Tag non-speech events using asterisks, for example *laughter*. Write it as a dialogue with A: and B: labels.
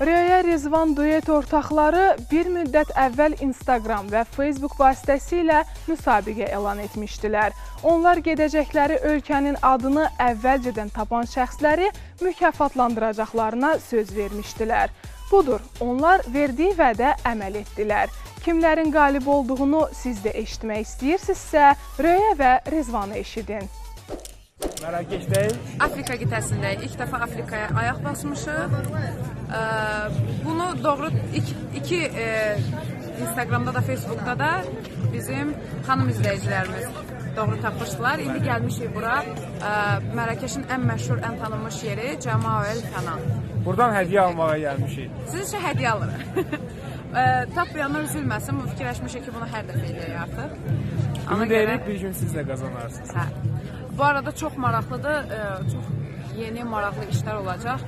A: Röya Rizvan duet ortaqları bir müddət əvvəl Instagram və Facebook vasitəsilə müsabiqə elan etmişdilər. Onlar gedəcəkləri ölkənin adını əvvəlcədən tapan şəxsləri mükafatlandıracaqlarına söz vermişdilər. Budur, onlar verdiyi vədə əməl etdilər. Kimlərin qalib olduğunu siz də eşitmək istəyirsinizsə, Röya və Rizvanı eşidin.
B: Mərakeşdəyik.
C: Afrika qitəsindəyik. İlk dəfə Afrikaya ayaq basmışıq. Ə, Bunu doğru iki, iki e, Instagramda da, Facebookda da bizim xanım izləyicilərimiz doğru tapmışdılar. İndi gəlmişik bura. Ə, Mərakeşin ən məşhur, ən tanınmış yeri Cəmaül Fənan.
B: Buradan hədiyyə almağa gəlmişik.
C: Sizin üçün hədiyyə alırıq. Ə, *laughs* Tapmayanlar üzülməsin. Bu fikirləşmişik ki, bunu hər dəfə eləyək artıq. Ona
B: Ümid edirik bir gün siz də qazanarsınız.
C: hə. Bu arada çox maraqlıdır. Ə, Çox yeni maraqlı işlər olacaq.